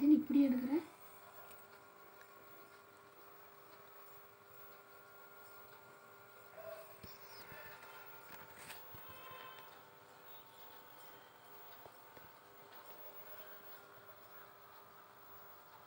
இது இப்படி எடுக்கிற?